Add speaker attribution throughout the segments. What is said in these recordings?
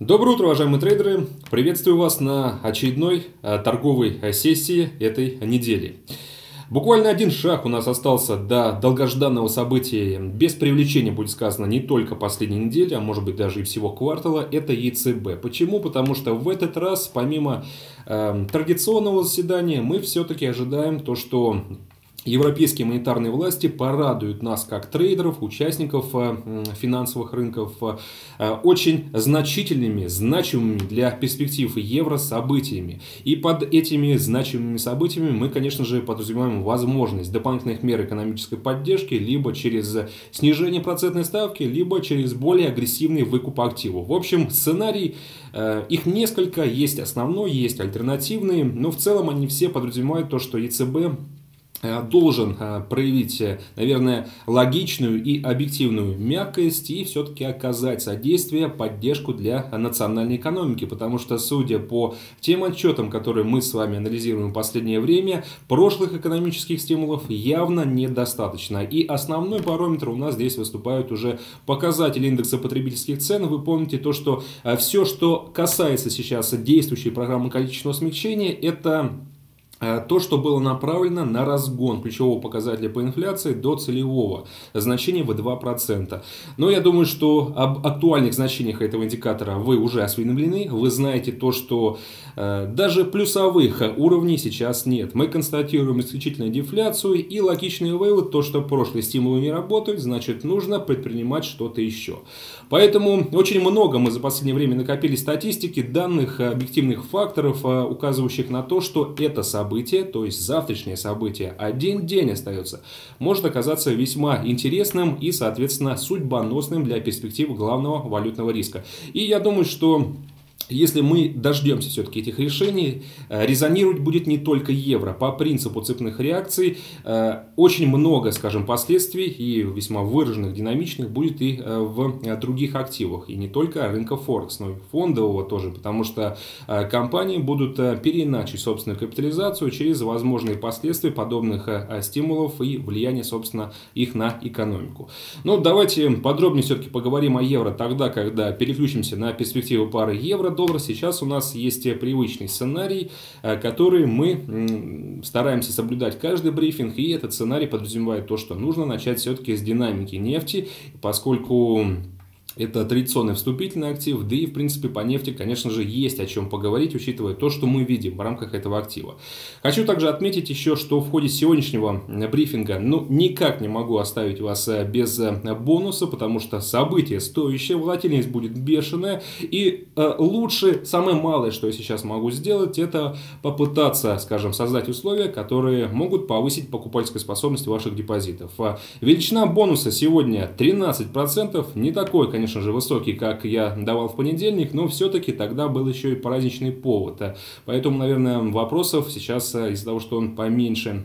Speaker 1: Доброе утро, уважаемые трейдеры! Приветствую вас на очередной э, торговой э, сессии этой недели. Буквально один шаг у нас остался до долгожданного события, без привлечения, будет сказано, не только последней недели, а может быть даже и всего квартала, это ЕЦБ. Почему? Потому что в этот раз, помимо э, традиционного заседания, мы все-таки ожидаем то, что Европейские монетарные власти порадуют нас как трейдеров, участников э, финансовых рынков э, очень значительными, значимыми для перспектив евро событиями. И под этими значимыми событиями мы, конечно же, подразумеваем возможность дополнительных мер экономической поддержки либо через снижение процентной ставки, либо через более агрессивный выкуп активов. В общем, сценарий, э, их несколько, есть основной, есть альтернативный, но в целом они все подразумевают то, что ЕЦБ Э, должен э, проявить, э, наверное, логичную и объективную мягкость и все-таки оказать содействие, поддержку для национальной экономики. Потому что, судя по тем отчетам, которые мы с вами анализируем в последнее время, прошлых экономических стимулов явно недостаточно. И основной параметр у нас здесь выступают уже показатели индекса потребительских цен. Вы помните то, что все, что касается сейчас действующей программы количественного смягчения, это Э, то, что было направлено на разгон ключевого показателя по инфляции до целевого значения в 2%. Но я думаю, что об актуальных значениях этого индикатора вы уже осведомлены. Вы знаете то, что э, даже плюсовых уровней сейчас нет. Мы констатируем исключительно дефляцию и логичный вывод, то, что прошлые стимулы не работают, значит нужно предпринимать что-то еще. Поэтому очень много мы за последнее время накопили статистики, данных, объективных факторов, э, указывающих на то, что это событие событие, то есть завтрашнее событие, один день остается, может оказаться весьма интересным и, соответственно, судьбоносным для перспектив главного валютного риска. И я думаю, что если мы дождемся все-таки этих решений, э, резонировать будет не только евро. По принципу цепных реакций э, очень много, скажем, последствий и весьма выраженных, динамичных будет и э, в других активах. И не только рынка Форекс, но и фондового тоже, потому что компании будут переиначить собственную капитализацию через возможные последствия подобных стимулов и влияния, собственно, их на экономику. Но ну, давайте подробнее все-таки поговорим о евро тогда, когда переключимся на перспективу пары евро доллар сейчас у нас есть привычный сценарий, э, который мы стараемся соблюдать каждый брифинг, и этот сценарий подразумевает то, что нужно начать все-таки с динамики нефти, поскольку это традиционный вступительный актив, да и в принципе по нефти, конечно же, есть о чем поговорить, учитывая то, что мы видим в рамках этого актива. Хочу также отметить еще, что в ходе сегодняшнего брифинга, ну, никак не могу оставить вас э, без э, бонуса, потому что событие стоящее, волатильность будет бешеная, и э, лучше, самое малое, что я сейчас могу сделать, это попытаться, скажем, создать условия, которые могут повысить покупательскую способность ваших депозитов. Величина бонуса сегодня 13%, не такой, конечно, конечно же, высокий, как я давал в понедельник, но все-таки тогда был еще и праздничный повод. Поэтому, наверное, вопросов сейчас э, из-за того, что он поменьше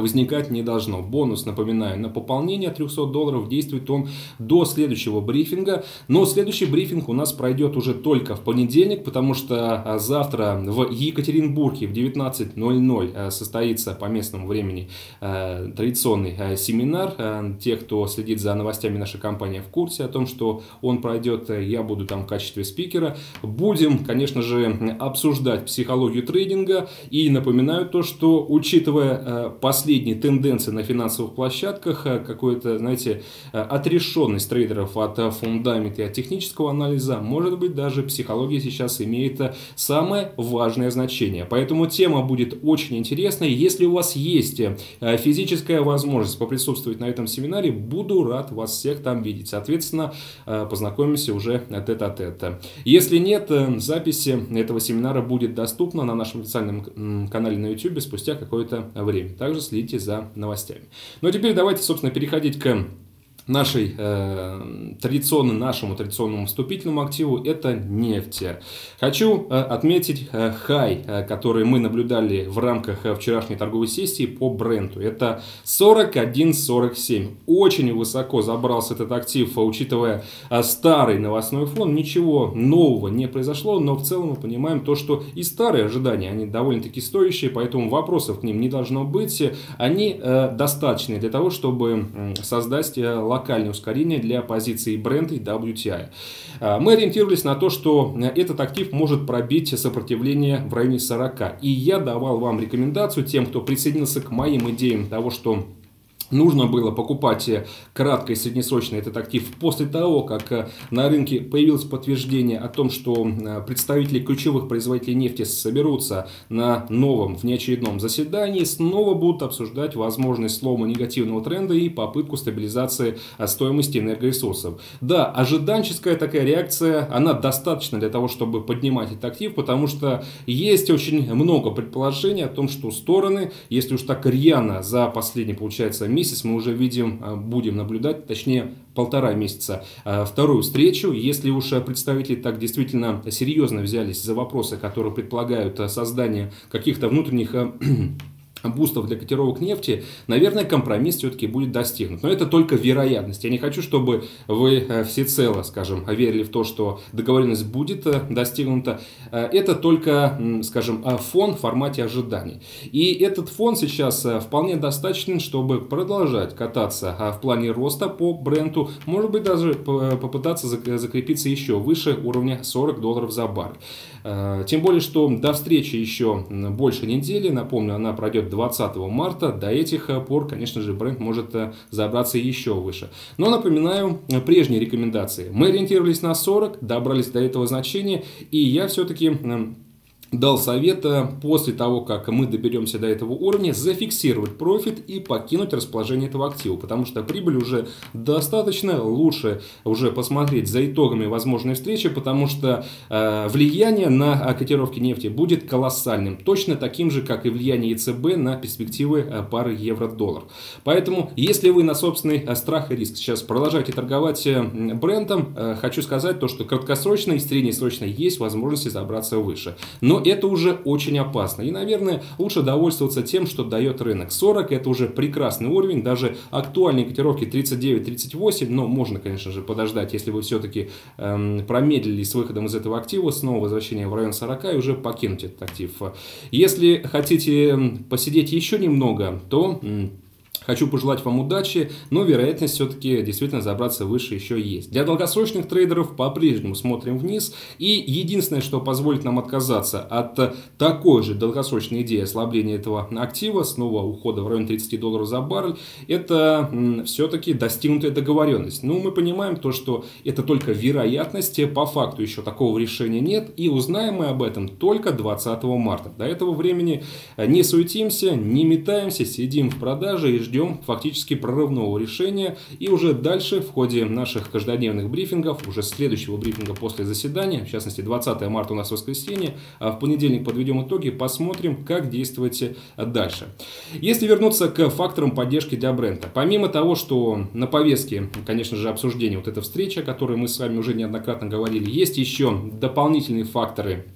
Speaker 1: возникать не должно. Бонус, напоминаю, на пополнение 300 долларов действует он до следующего брифинга. Но следующий брифинг у нас пройдет уже только в понедельник, потому что а, завтра в Екатеринбурге в 19.00 а, состоится по местному времени а, традиционный семинар. Те, кто следит за новостями нашей компании в курсе о том, что он пройдет, я буду там в качестве спикера. Будем, конечно же, обсуждать психологию трейдинга и напоминаю то, что учитывая последние последние тенденции на финансовых площадках, э, какой-то, знаете, э, отрешенность трейдеров от э, фундамента и от технического анализа, может быть, даже психология сейчас имеет самое важное значение. Поэтому тема будет очень интересной. Если у вас есть физическая возможность поприсутствовать на этом семинаре, буду рад вас всех там видеть. Соответственно, познакомимся уже тет-а-тет. -тет. Если нет, запись этого семинара будет доступна на нашем официальном канале на YouTube спустя какое-то время. Также следите следите за новостями. Ну а теперь давайте, собственно, переходить к нашей э, традиционно, нашему традиционному вступительному активу это нефть. Хочу э, отметить э, хай, э, который мы наблюдали в рамках э, вчерашней торговой сессии по бренду. Это 41.47. Очень высоко забрался этот актив, учитывая э, старый новостной фон. Ничего нового не произошло, но в целом мы понимаем то, что и старые ожидания, они довольно-таки стоящие, поэтому вопросов к ним не должно быть. Они э, достаточны для того, чтобы создать э, локальное ускорение для позиции Brent и WTI. Мы ориентировались на то, что этот актив может пробить сопротивление в районе 40. И я давал вам рекомендацию тем, кто присоединился к моим идеям того, что Нужно было покупать э, кратко и среднесрочно этот актив после того, как э, на рынке появилось подтверждение о том, что э, представители ключевых производителей нефти соберутся на новом внеочередном заседании, снова будут обсуждать возможность слома негативного тренда и попытку стабилизации стоимости энергоресурсов. Да, ожиданческая такая реакция, она достаточна для того, чтобы поднимать этот актив, потому что есть очень много предположений о том, что стороны, если уж так рьяно за последний, получается, месяц мы уже видим, а, будем наблюдать, точнее полтора месяца, а, вторую встречу. Если уж представители так действительно серьезно взялись за вопросы, которые предполагают а, создание каких-то внутренних бустов для котировок нефти, наверное, компромисс все-таки будет достигнут. Но это только вероятность. Я не хочу, чтобы вы э, всецело, скажем, верили в то, что договоренность будет э, достигнута. Э, это только, скажем, фон в формате ожиданий. И этот фон сейчас вполне достаточен, чтобы продолжать кататься в плане роста по бренду. Может быть, даже попытаться закрепиться еще выше уровня 40 долларов за бар. Тем более, что до встречи еще больше недели. Напомню, она пройдет 20 марта. До этих э, пор, конечно же, бренд может э, забраться еще выше. Но напоминаю э, прежние рекомендации. Мы ориентировались на 40, добрались до этого значения, и я все-таки дал совет после того, как мы доберемся до этого уровня, зафиксировать профит и покинуть расположение этого актива, потому что прибыль уже достаточно, лучше уже посмотреть за итогами возможной встречи, потому что э, влияние на котировки нефти будет колоссальным, точно таким же, как и влияние ЕЦБ на перспективы э, пары евро-доллар. Поэтому, если вы на собственный э, страх и риск сейчас продолжаете торговать э, брендом, э, хочу сказать то, что краткосрочно и среднесрочно есть возможности забраться выше. Но это уже очень опасно. И, наверное, лучше довольствоваться тем, что дает рынок. 40 это уже прекрасный уровень, даже актуальные котировки 39-38, но можно, конечно же, подождать, если вы все-таки эм, промедлили с выходом из этого актива, снова возвращение в район 40 и уже покинуть этот актив. Если хотите посидеть еще немного, то... Хочу пожелать вам удачи, но вероятность все-таки действительно забраться выше еще есть. Для долгосрочных трейдеров по-прежнему смотрим вниз. И единственное, что позволит нам отказаться от такой же долгосрочной идеи ослабления этого актива, снова ухода в район 30 долларов за баррель, это все-таки достигнутая договоренность. Ну, мы понимаем то, что это только вероятность, по факту еще такого решения нет, и узнаем мы об этом только 20 марта. До этого времени не суетимся, не метаемся, сидим в продаже и ждем фактически прорывного решения. И уже дальше в ходе наших каждодневных брифингов, уже следующего брифинга после заседания, в частности 20 марта у нас воскресенье, а в понедельник подведем итоги, посмотрим, как действовать дальше. Если вернуться к факторам поддержки для бренда, помимо того, что на повестке, конечно же, обсуждение вот эта встреча, о которой мы с вами уже неоднократно говорили, есть еще дополнительные факторы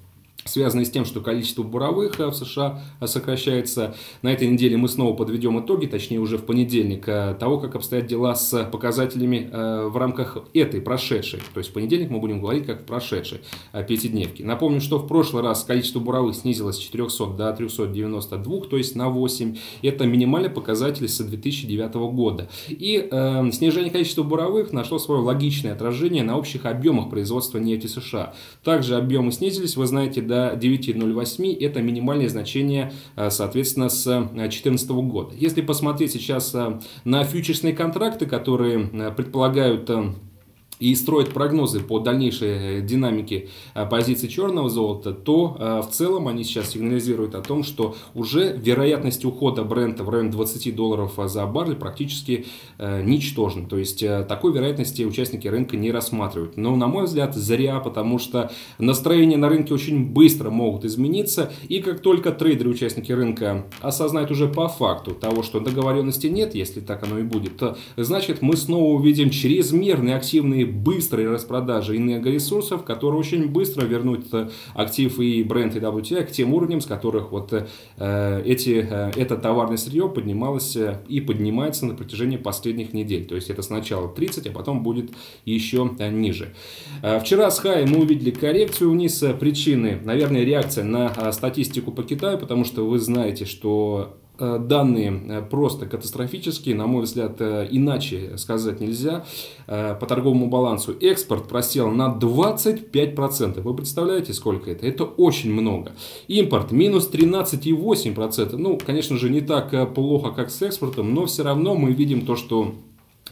Speaker 1: связанные с тем, что количество буровых э, в США э, сокращается. На этой неделе мы снова подведем итоги, точнее уже в понедельник, э, того, как обстоят дела с показателями в рамках этой прошедшей. То есть в понедельник мы будем говорить как в прошедшей пятидневке. Напомню, что в прошлый раз количество буровых снизилось с 400 до 392, то есть на 8. Это минимальный показатель с 2009 года. И э, снижение количества буровых нашло свое логичное отражение на общих объемах производства нефти США. Также объемы снизились, вы знаете, до 9,08. Это минимальное значение, э, соответственно, с 2014 э, года. Если посмотреть сейчас э, на фьючерсные контракты, которые предполагают и строит прогнозы по дальнейшей э, динамике э, позиции черного золота, то э, в целом они сейчас сигнализируют о том, что уже вероятность ухода бренда в район 20 долларов за баррель практически ничтожна. То есть такой вероятности участники рынка не рассматривают. Но, на мой взгляд, зря, потому что настроения на рынке очень быстро могут измениться. И как только трейдеры, участники рынка осознают уже по факту того, что договоренности нет, если так оно и будет, то, значит мы снова увидим чрезмерные активные быстрой распродажи энергоресурсов, которые очень быстро вернут актив и бренд и WTI к тем уровням, с которых вот э, эти, э, это товарное сырье поднималось э, и поднимается на протяжении последних недель. То есть это сначала 30, а потом будет еще ниже. Вчера с Хай мы увидели коррекцию вниз. Причины, наверное, реакция на статистику по Китаю, потому что вы знаете, что Э, данные э, просто катастрофические, на мой взгляд, э, иначе сказать нельзя. По торговому балансу экспорт просел на 25%. Вы представляете, сколько это? Это очень много. Импорт минус 13,8%. Ну, конечно же, не так плохо, как с экспортом, но все равно мы видим то, что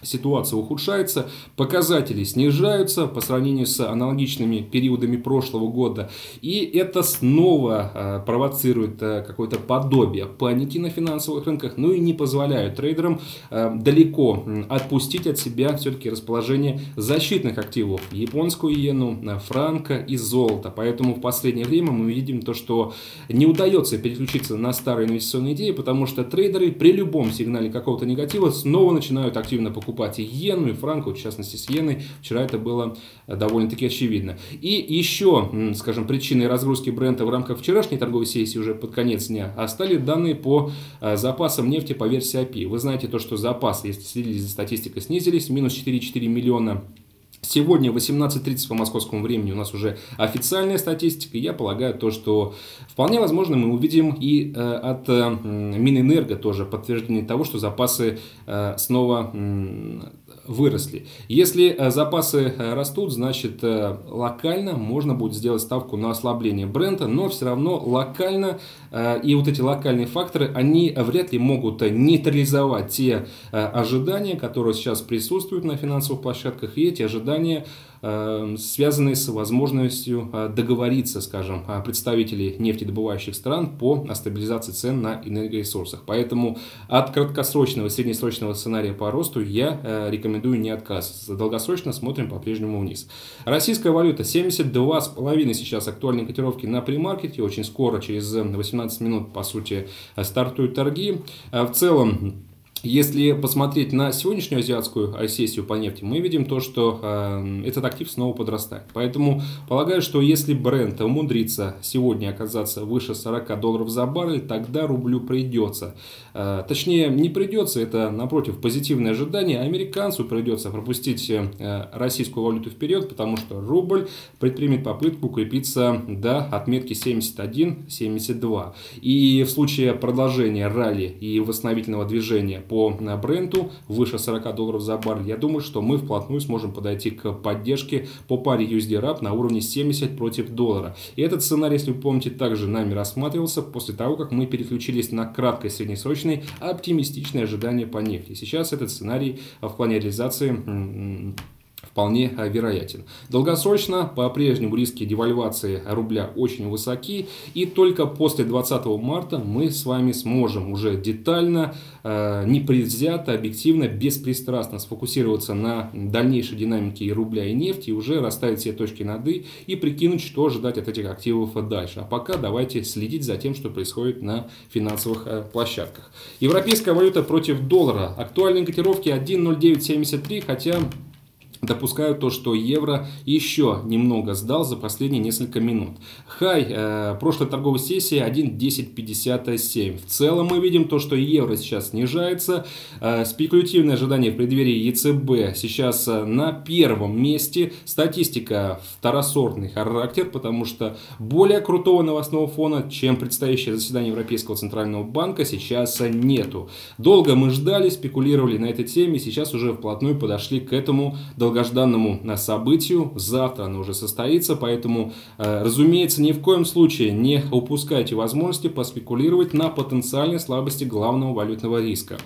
Speaker 1: Ситуация ухудшается, показатели снижаются по сравнению с аналогичными периодами прошлого года. И это снова э, провоцирует э, какое-то подобие паники на финансовых рынках, ну и не позволяют трейдерам э, далеко отпустить от себя все-таки расположение защитных активов. Японскую иену, франка и золото. Поэтому в последнее время мы видим то, что не удается переключиться на старые инвестиционные идеи, потому что трейдеры при любом сигнале какого-то негатива снова начинают активно покупать покупать и иену, и франку, в частности с иеной. Вчера это было э, довольно-таки очевидно. И еще, скажем, причиной разгрузки бренда в рамках вчерашней торговой сессии уже под конец дня а стали данные по э, запасам нефти по версии API. Вы знаете то, что запасы, если следили за статистикой, снизились, минус 4,4 миллиона Сегодня 18.30 по московскому времени у нас уже официальная статистика. Я полагаю то, что вполне возможно мы увидим и э, от э, Минэнерго тоже подтверждение того, что запасы э, снова э, выросли. Если э, запасы э, растут, значит э, локально можно будет сделать ставку на ослабление бренда, но все равно локально и вот эти локальные факторы, они вряд ли могут нейтрализовать те ожидания, которые сейчас присутствуют на финансовых площадках, и эти ожидания связанные с возможностью э, договориться, скажем, представителей нефтедобывающих стран по стабилизации цен на энергоресурсах. Поэтому от краткосрочного и среднесрочного сценария по росту я э, рекомендую не отказываться. Долгосрочно смотрим по-прежнему вниз. Российская валюта 72,5 сейчас актуальные котировки на премаркете. Очень скоро, через 18 минут, по сути, стартуют торги. Э, в целом, если посмотреть на сегодняшнюю азиатскую сессию по нефти, мы видим то, что э, этот актив снова подрастает. Поэтому полагаю, что если бренд умудрится сегодня оказаться выше 40 долларов за баррель, тогда рублю придется. Э, точнее, не придется, это напротив позитивное ожидание. Американцу придется пропустить э, российскую валюту вперед, потому что рубль предпримет попытку укрепиться до отметки 71-72. И в случае продолжения ралли и восстановительного движения по бренду выше 40 долларов за баррель, я думаю, что мы вплотную сможем подойти к поддержке по паре USD RAP на уровне 70 против доллара. И этот сценарий, если вы помните, также нами рассматривался после того, как мы переключились на краткое среднесрочное оптимистичное ожидание по нефти. Сейчас этот сценарий в плане реализации вполне вероятен. Долгосрочно по-прежнему риски девальвации рубля очень высоки, и только после 20 марта мы с вами сможем уже детально, э, непредвзято, объективно, беспристрастно сфокусироваться на дальнейшей динамике и рубля и нефти, и уже расставить все точки над «и» и прикинуть, что ожидать от этих активов дальше. А пока давайте следить за тем, что происходит на финансовых э, площадках. Европейская валюта против доллара. Актуальные котировки 1.0973, хотя допускаю то, что евро еще немного сдал за последние несколько минут. Хай э, прошлой торговой сессии 1.1057. В целом мы видим то, что евро сейчас снижается. Э, спекулятивное ожидание в преддверии ЕЦБ сейчас э, на первом месте. Статистика второсортный характер, потому что более крутого новостного фона, чем предстоящее заседание Европейского Центрального Банка, сейчас нету. Долго мы ждали, спекулировали на этой теме, сейчас уже вплотную подошли к этому долгожданному э, событию. Завтра оно уже состоится, поэтому, э, разумеется, ни в коем случае не упускайте возможности поспекулировать на потенциальной слабости главного валютного риска.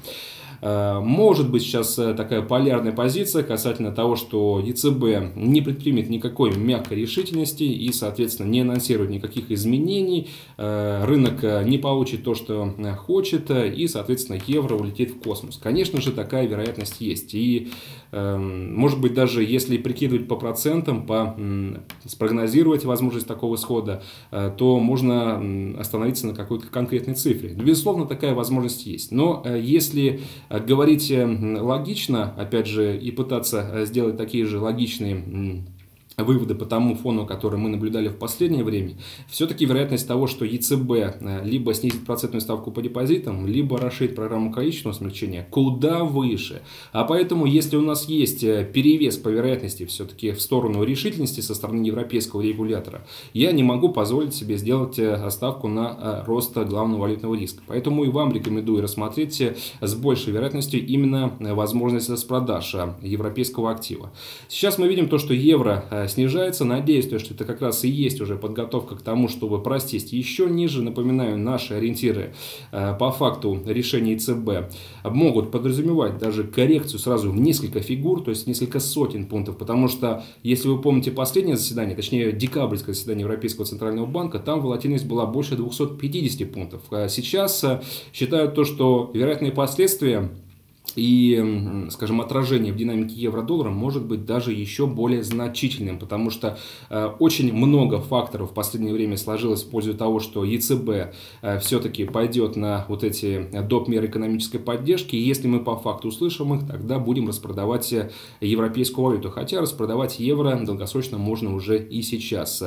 Speaker 1: Э, может быть сейчас э, такая полярная позиция касательно того, что ЕЦБ не предпримет никакой мягкой решительности и, соответственно, не анонсирует никаких изменений. Э, рынок не получит то, что хочет, и, соответственно, евро улетит в космос. Конечно же, такая вероятность есть. И, может быть, даже если прикидывать по процентам, по, спрогнозировать возможность такого исхода, то можно остановиться на какой-то конкретной цифре. Безусловно, такая возможность есть. Но если говорить логично, опять же, и пытаться э, сделать такие же логичные выводы по тому фону, который мы наблюдали в последнее время, все-таки вероятность того, что ЕЦБ э, либо снизит процентную ставку по депозитам, либо расширит программу количественного смягчения, куда выше. А поэтому, если у нас есть э, перевес по вероятности все-таки в сторону решительности со стороны европейского регулятора, я не могу позволить себе сделать э, ставку на рост главного валютного риска. Поэтому и вам рекомендую рассмотреть с большей вероятностью именно возможность распродажи европейского актива. Сейчас мы видим то, что евро снижается. Надеюсь, что это как раз и есть уже подготовка к тому, чтобы простить еще ниже. Напоминаю, наши ориентиры э, по факту решения ЦБ могут подразумевать даже коррекцию сразу в несколько фигур, то есть несколько сотен пунктов, потому что, если вы помните последнее заседание, точнее декабрьское заседание Европейского Центрального Банка, там волатильность была больше 250 пунктов. А сейчас э, считают то, что вероятные последствия и, скажем, отражение в динамике евро-доллара может быть даже еще более значительным, потому что э, очень много факторов в последнее время сложилось в пользу того, что ЕЦБ э, все-таки пойдет на вот эти доп. меры экономической поддержки. И если мы по факту услышим их, тогда будем распродавать э, европейскую валюту. Хотя распродавать евро долгосрочно можно уже и сейчас.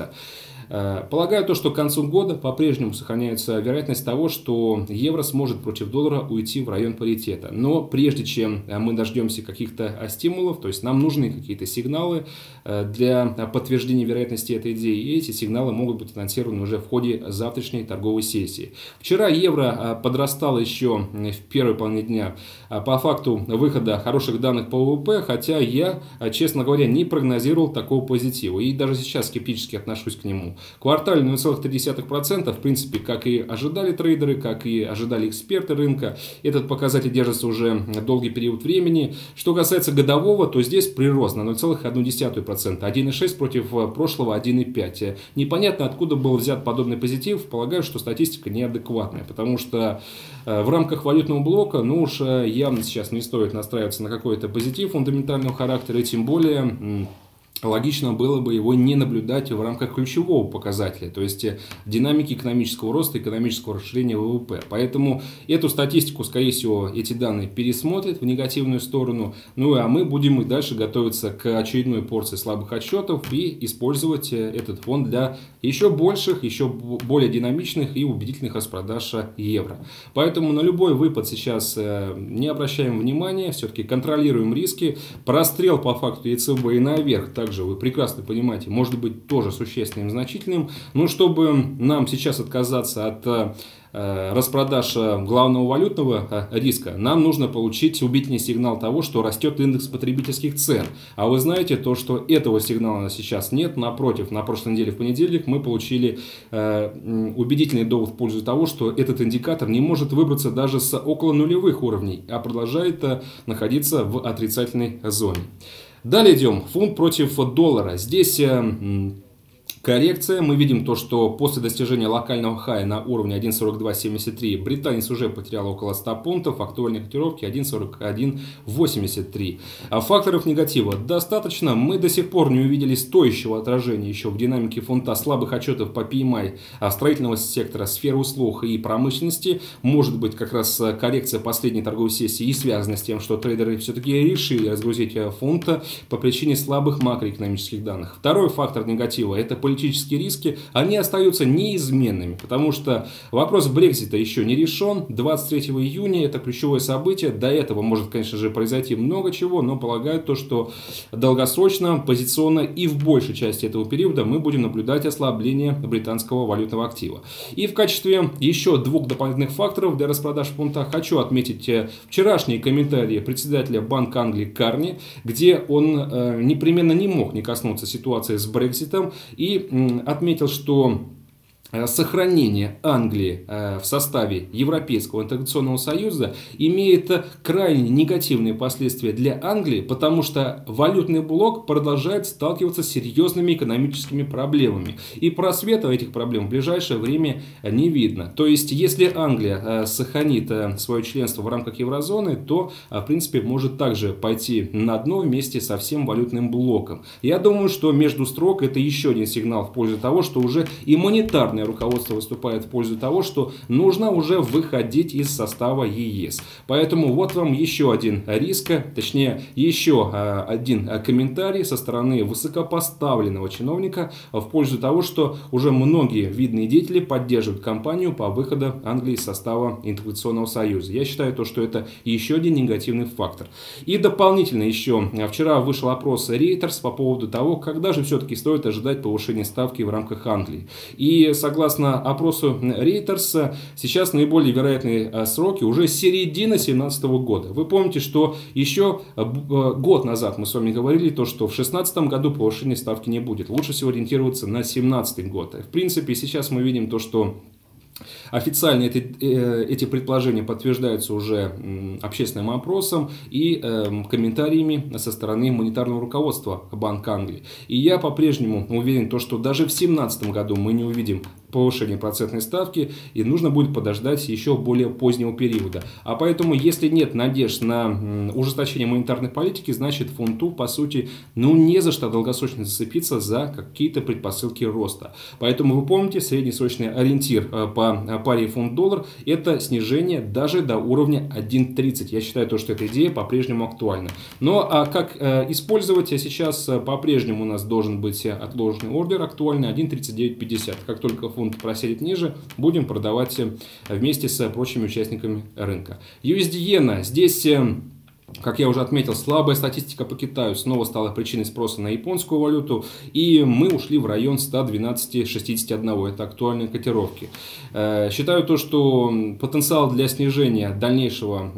Speaker 1: Э, полагаю то, что к концу года по-прежнему сохраняется вероятность того, что евро сможет против доллара уйти в район паритета. Но прежде чем э, мы дождемся каких-то э, стимулов, то есть нам нужны какие-то сигналы для подтверждения вероятности этой идеи, и эти сигналы могут быть анонсированы уже в ходе завтрашней торговой сессии. Вчера евро подрастал еще в первой половине дня по факту выхода хороших данных по ВВП, хотя я, честно говоря, не прогнозировал такого позитива и даже сейчас скептически отношусь к нему. Квартальный 0,3%, в принципе, как и ожидали трейдеры, как и ожидали эксперты рынка. Этот показатель держится уже долгий период времени. Что касается годового, то здесь прирост на 0,1%. 1,6 против прошлого 1,5. Непонятно, откуда был взят подобный позитив. Полагаю, что статистика неадекватная, потому что э, в рамках валютного блока, ну уж э, явно сейчас не стоит настраиваться на какой-то позитив фундаментального характера, и тем более логично было бы его не наблюдать в рамках ключевого показателя, то есть э, динамики экономического роста, экономического расширения ВВП. Поэтому эту статистику, скорее всего, эти данные пересмотрят в негативную сторону. Ну а мы будем и дальше готовиться к очередной порции слабых отчетов и использовать э, этот фонд для еще больших, еще более динамичных и убедительных распродаж евро. Поэтому на любой выпад сейчас э, не обращаем внимания, все-таки контролируем риски. Прострел по факту ЕЦБ и наверх также вы прекрасно понимаете, может быть тоже существенным, значительным. Но чтобы нам сейчас отказаться от э, распродаж э, главного валютного э, риска, нам нужно получить убедительный сигнал того, что растет индекс потребительских цен. А вы знаете то, что этого сигнала сейчас нет. Напротив, на прошлой неделе в понедельник мы получили убедительный довод в пользу того, что этот индикатор не может выбраться даже с около нулевых уровней, а продолжает находиться в отрицательной зоне. Далее идем. Фунт против доллара. Здесь э, коррекция. Мы видим то, что после достижения локального хая на уровне 1.4273 британец уже потерял около 100 пунктов, актуальной котировки 1.4183. А факторов негатива достаточно. Мы до сих пор не увидели стоящего отражения еще в динамике фунта слабых отчетов по PMI а строительного сектора, сферы услуг и промышленности. Может быть как раз коррекция последней торговой сессии и связана с тем, что трейдеры все-таки решили разгрузить фунта по причине слабых макроэкономических данных. Второй фактор негатива – это политическая политические риски, они остаются неизменными, потому что вопрос Брексита еще не решен. 23 июня это ключевое событие. До этого может, конечно же, произойти много чего, но полагаю то, что долгосрочно, позиционно и в большей части этого периода мы будем наблюдать ослабление британского валютного актива. И в качестве еще двух дополнительных факторов для распродаж фунта хочу отметить э, вчерашние комментарии председателя Банка Англии Карни, где он э, непременно не мог не коснуться ситуации с Брекситом и отметил, что сохранение Англии э, в составе Европейского интеграционного союза имеет крайне негативные последствия для Англии, потому что валютный блок продолжает сталкиваться с серьезными экономическими проблемами. И просвета этих проблем в ближайшее время не видно. То есть, если Англия э, сохранит свое членство в рамках еврозоны, то, в принципе, может также пойти на дно вместе со всем валютным блоком. Я думаю, что между строк это еще один сигнал в пользу того, что уже и монетарное руководство выступает в пользу того, что нужно уже выходить из состава ЕС. Поэтому вот вам еще один риск, точнее еще а, один комментарий со стороны высокопоставленного чиновника в пользу того, что уже многие видные деятели поддерживают кампанию по выходу Англии из состава интеграционного союза. Я считаю то, что это еще один негативный фактор. И дополнительно еще вчера вышел опрос Reuters по поводу того, когда же все-таки стоит ожидать повышения ставки в рамках Англии. И согласно опросу Reuters, сейчас наиболее вероятные э, сроки уже середина 2017 года. Вы помните, что еще э, э, год назад мы с вами говорили, то, что в 2016 году повышения ставки не будет. Лучше всего ориентироваться на 2017 год. В принципе, сейчас мы видим то, что Официально эти, эти предположения подтверждаются уже общественным опросом и э, комментариями со стороны монетарного руководства Банка Англии. И я по-прежнему уверен, то, что даже в 2017 году мы не увидим повышение процентной ставки и нужно будет подождать еще более позднего периода. А поэтому, если нет надежд на ужесточение монетарной политики, значит фунту, по сути, ну не за что долгосрочно зацепиться за какие-то предпосылки роста. Поэтому вы помните, среднесрочный ориентир э, по паре фунт-доллар это снижение даже до уровня 1.30. Я считаю, то, что эта идея по-прежнему актуальна. Но а как э, использовать сейчас э, по-прежнему у нас должен быть отложенный ордер актуальный 1.3950. Как только фунт просядет ниже, будем продавать э, вместе с прочими участниками рынка. USD-иена. Здесь э, как я уже отметил, слабая статистика по Китаю снова стала причиной спроса на японскую валюту, и мы ушли в район 112.61. Это актуальные котировки. Э, считаю то, что потенциал для снижения дальнейшего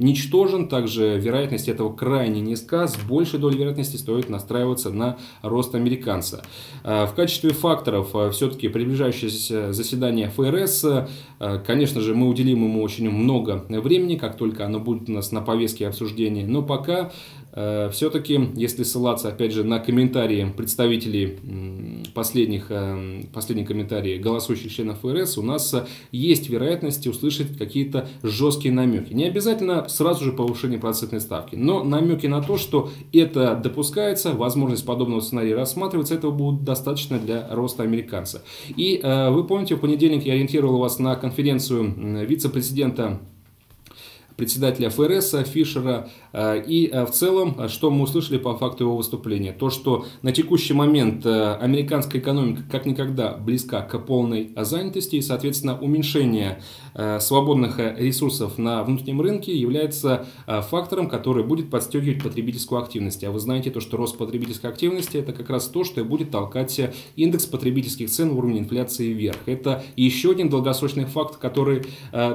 Speaker 1: ничтожен, также вероятность этого крайне низка, с большей долей вероятности стоит настраиваться на рост американца. Э, в качестве факторов э, все-таки приближающееся заседание ФРС, конечно же, мы уделим ему очень много времени, как только оно будет у нас на повестке обсуждения. Но пока все-таки, если ссылаться, опять же, на комментарии представителей последних, э, последних комментарии голосующих членов ФРС, у нас есть вероятность услышать какие-то жесткие намеки. Не обязательно сразу же повышение процентной ставки, но намеки на то, что это допускается, возможность подобного сценария рассматривается, этого будет достаточно для роста американца. И э, вы помните, в понедельник я ориентировал вас на конференцию вице-президента председателя ФРС Фишера. Э, и э, в целом, э, что мы услышали по факту его выступления? То, что на текущий момент американская экономика как никогда близка к полной занятости и, соответственно, уменьшение свободных ресурсов на внутреннем рынке является фактором, который будет подстегивать потребительскую активность. А вы знаете то, что рост потребительской активности это как раз то, что будет толкать индекс потребительских цен в уровне инфляции вверх. Это еще один долгосрочный факт, который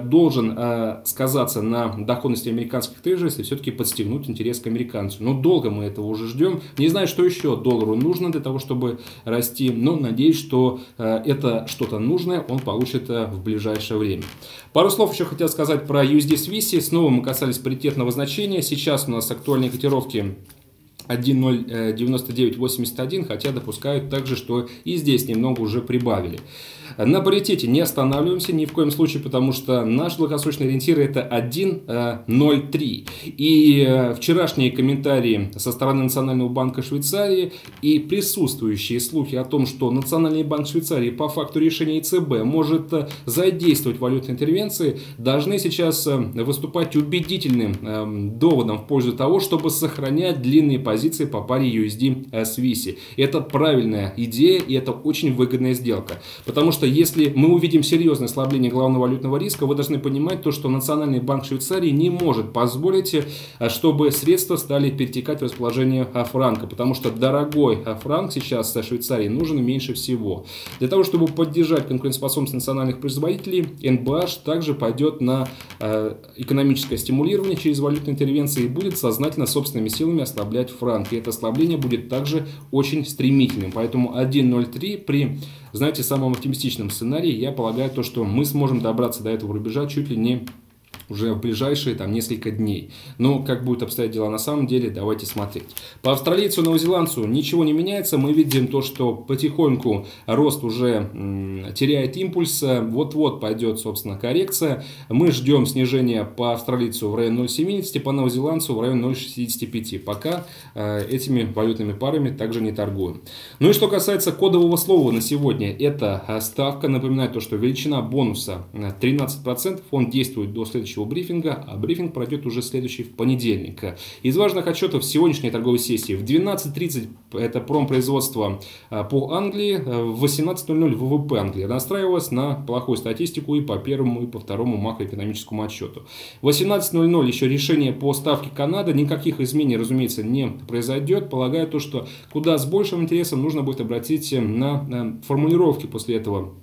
Speaker 1: должен сказаться на доходности американских трежеров, если все-таки подстегнуть интерес к американцу. Но долго мы этого уже ждем. Не знаю, что еще доллару нужно для того, чтобы расти, но надеюсь, что э, это что-то нужное он получит э, в ближайшее время. Пару слов еще хотел сказать про USD Swiss. Снова мы касались паритетного значения. Сейчас у нас актуальные котировки 1.09981, хотя допускают также, что и здесь немного уже прибавили. На паритете не останавливаемся ни в коем случае, потому что наш долгосрочный ориентир это 1.03. И э, вчерашние комментарии со стороны Национального банка Швейцарии и присутствующие слухи о том, что Национальный банк Швейцарии по факту решения ЕЦБ может э, задействовать валютные интервенции, должны сейчас э, выступать убедительным эм, доводом в пользу того, чтобы сохранять длинные позиции по паре USD Swiss. Это правильная идея и это очень выгодная сделка. Потому что если мы увидим серьезное ослабление главного валютного риска, вы должны понимать то, что Национальный банк Швейцарии не может позволить, э, чтобы средства стали перетекать в расположение э, франка, потому что дорогой э, франк сейчас в Швейцарии нужен меньше всего. Для того, чтобы поддержать конкурентоспособность национальных производителей, НБАШ также пойдет на экономическое стимулирование через валютные интервенции и будет сознательно собственными силами ослаблять франк. И это ослабление будет также очень стремительным. Поэтому 1.03 при знаете, самом оптимистичном сценарии я полагаю то, что мы сможем добраться до этого рубежа чуть ли не уже в ближайшие там несколько дней. Но как будет обстоять дела на самом деле, давайте смотреть. По австралийцу, новозеландцу ничего не меняется. Мы видим то, что потихоньку рост уже теряет импульс. Вот-вот пойдет, собственно, коррекция. Мы ждем снижения по австралийцу в район 0,70, по новозеландцу в район 0,65. Пока э, этими валютными парами также не торгуем. Ну и что касается кодового слова на сегодня, это э, ставка. Напоминаю то, что величина бонуса 13%. Он действует до следующего брифинга, а брифинг пройдет уже следующий в понедельник. Из важных отчетов сегодняшней торговой сессии. В 12.30 это промпроизводство э, по Англии, в 18.00 ВВП Англии настраивалась на плохую статистику и по первому, и по второму макроэкономическому отчету. В 18.00 еще решение по ставке Канады. Никаких изменений, разумеется, не произойдет. Полагаю то, что куда с большим интересом нужно будет обратить на формулировки после этого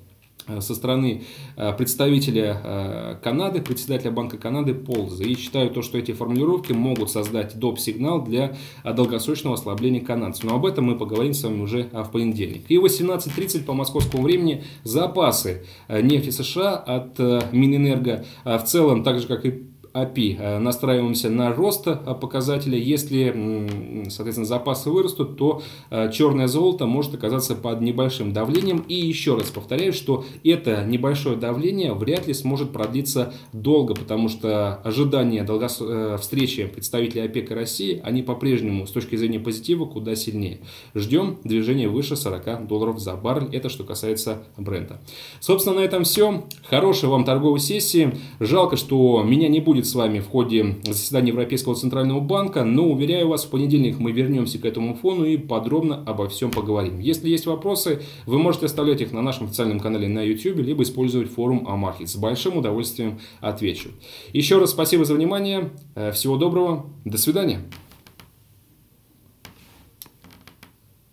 Speaker 1: со стороны э, представителя э, Канады, председателя Банка Канады Полза. И считаю то, что эти формулировки могут создать доп. сигнал для долгосрочного ослабления канадцев. Но об этом мы поговорим с вами уже в понедельник. И в 18.30 по московскому времени запасы нефти США от Минэнерго в целом, так же как и API э, настраиваемся на рост э, показателя. Если, соответственно, запасы вырастут, то э, черное золото может оказаться под небольшим давлением. И еще раз повторяю, что это небольшое давление вряд ли сможет продлиться долго, потому что ожидания долгос... встречи представителей ОПЕК и России, они по-прежнему с точки зрения позитива куда сильнее. Ждем движения выше 40 долларов за баррель. Это что касается бренда. Собственно, на этом все. Хорошей вам торговой сессии. Жалко, что меня не будет будет с вами в ходе заседания Европейского Центрального Банка, но, уверяю вас, в понедельник мы вернемся к этому фону и подробно обо всем поговорим. Если есть вопросы, вы можете оставлять их на нашем официальном канале на YouTube, либо использовать форум Амаркет. С большим удовольствием отвечу. Еще раз спасибо за внимание, э, всего доброго, до свидания.